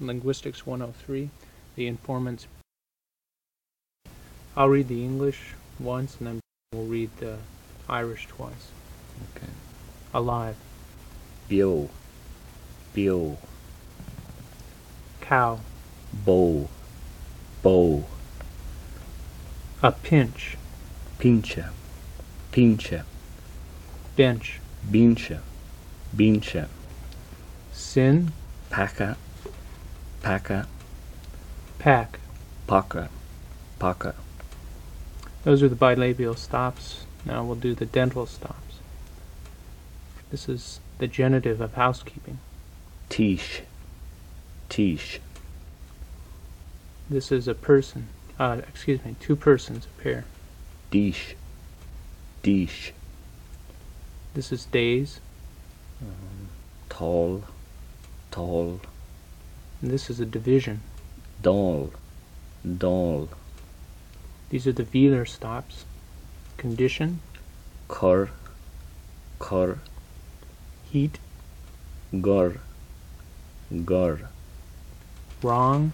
Linguistics 103, The Informant's. I'll read the English once and then we'll read the Irish twice. Okay. Alive. Bio. Bio. Cow. Bow. Bow. A pinch. Pincha. Pincha. Bench. Binche. Binche. Sin. Paca. Paca. Pack. Paca. Paca. Those are the bilabial stops. Now we'll do the dental stops. This is the genitive of housekeeping. Tish. Tish. This is a person. Uh, excuse me, two persons, a pair. Dish. Dish. This is days. Tall. Tall. And this is a division. Doll. Doll. These are the velar stops. Condition, Cur. Cur. heat, Gor. Gor. wrong,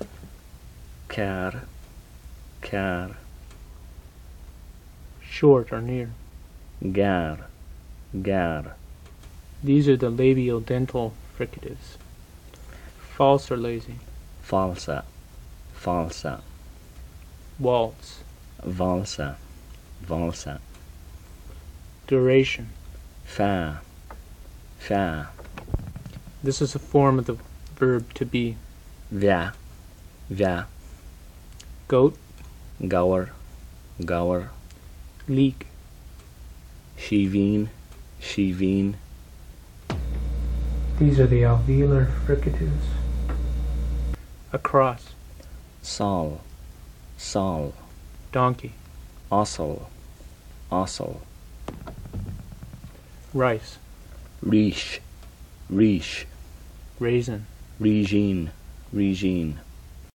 Car. Car. short or near. Gar. Gar. These are the labial dental fricatives. False or lazy. Falsa. Falsa. Waltz. Valsa. Valsa. Duration. Fa. Fa. This is a form of the verb to be. Via. Via. Goat, Gower. Gower. leak, Shiveen. Shiveen. These are the alveolar fricatives. Across. Sol. Sol. Donkey. Ossel. Ossel. Rice. Riche. Riche. Raisin. Regine. Regine.